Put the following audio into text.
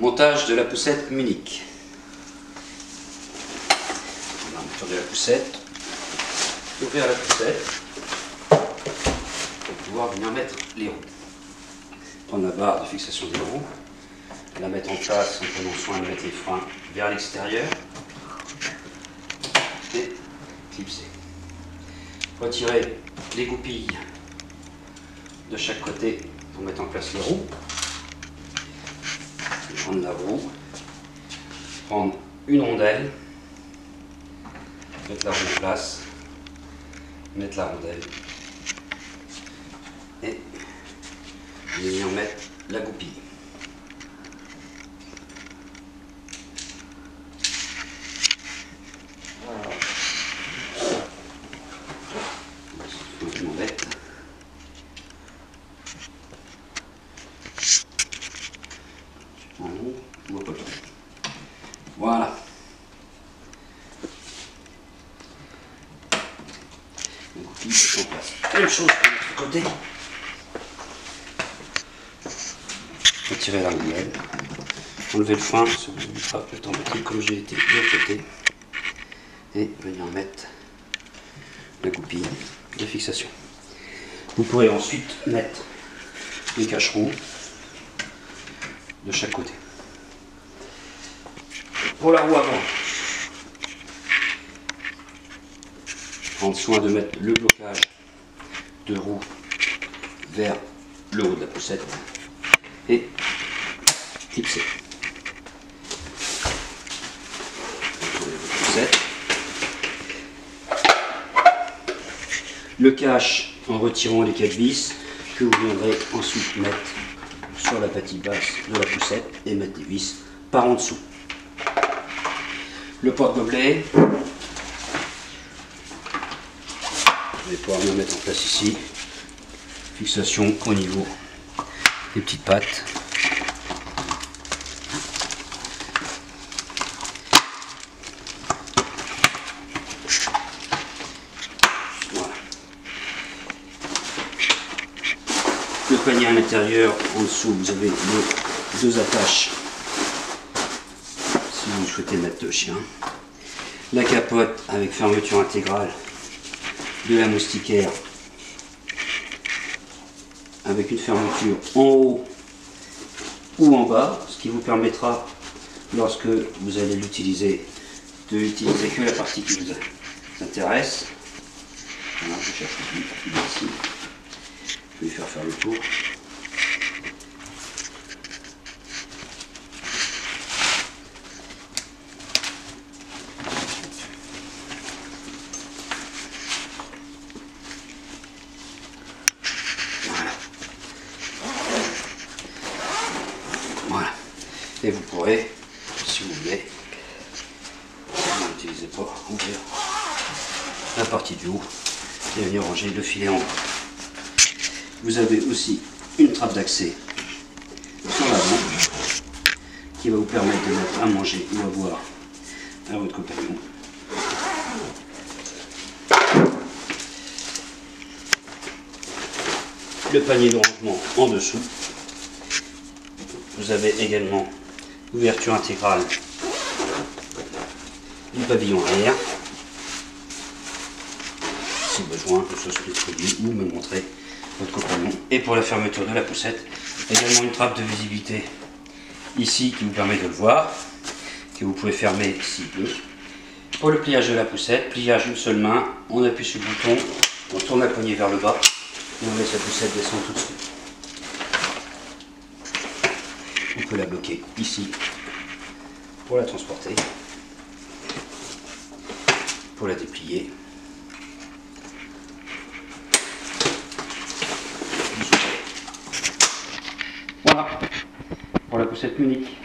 Montage de la poussette Munich. On tourner la poussette, ouvrir la poussette pour pouvoir venir mettre les roues. Prendre la barre de fixation des roues, la mettre en place en prenant soin de mettre les freins vers l'extérieur et clipser. Retirer les goupilles de chaque côté pour mettre en place les roues la roue, prendre une rondelle, mettre la roue en place, mettre la rondelle. Et venir mettre la goupille. Voilà. Même chose de l'autre côté. Retirer la rondelle. Enlever le frein sur le trappe le comme j'ai été de l'autre côté. Et venir mettre la goupille de fixation. Vous pourrez ensuite mettre les cacherons de chaque côté. Pour la roue avant, prendre soin de mettre le blocage de roue vers le haut de la poussette et fixer. Le cache en retirant les quatre vis que vous viendrez ensuite mettre sur la partie basse de la poussette et mettre des vis par en dessous. Le porte-gobelet, je vais pouvoir le mettre en place ici. Fixation au niveau des petites pattes. le panier à l'intérieur, en dessous vous avez les deux attaches si vous souhaitez mettre le chien. La capote avec fermeture intégrale de la moustiquaire avec une fermeture en haut ou en bas, ce qui vous permettra lorsque vous allez l'utiliser de l'utiliser que la partie qui vous intéresse. je cherche ici. Je vais faire faire le tour. Voilà. Et vous pourrez, si vous voulez, n'utilisez pas, ouvrir la partie du haut et venir ranger le filet en bas. Vous avez aussi une trappe d'accès sur l'avant qui va vous permettre de mettre à manger ou à boire à votre compagnon. Le panier de rangement en dessous. Vous avez également l'ouverture intégrale du pavillon arrière si besoin, que ce soit le produit ou me montrer Et pour la fermeture de la poussette, également une trappe de visibilité ici qui vous permet de le voir, que vous pouvez fermer s'il pleut. Pour le pliage de la poussette, pliage une seule main, on appuie sur le bouton, on tourne la poignée vers le bas et on laisse la poussette descendre tout de suite. On peut la bloquer ici pour la transporter, pour la déplier. Voilà, pour la poussette unique.